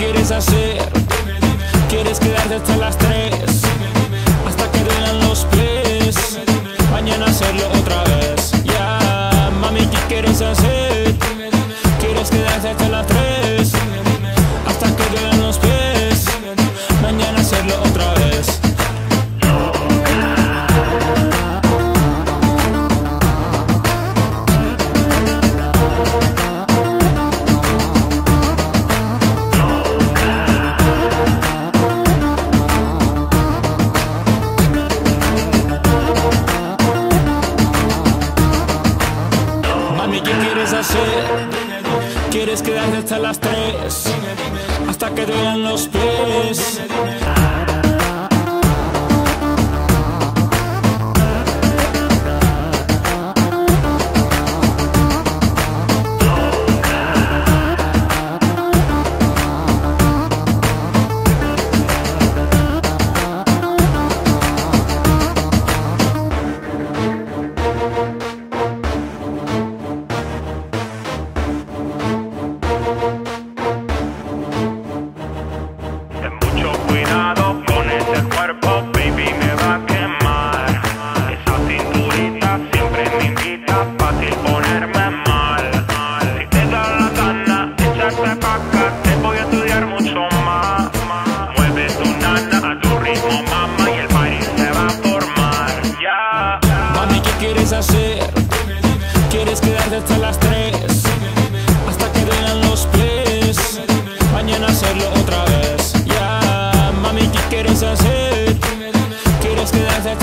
quieres hacer? ¿Quieres quedarte hasta las 3? Quieres quedarte hasta las tres, hasta que duelen los pies. Qué quieres hacer. ¿Quieres quedarte hasta las 3? Hasta que duelan los pies. Mañana hacerlo otra vez. Ya, mami, ¿qué quieres hacer? ¿Quieres quedarte hasta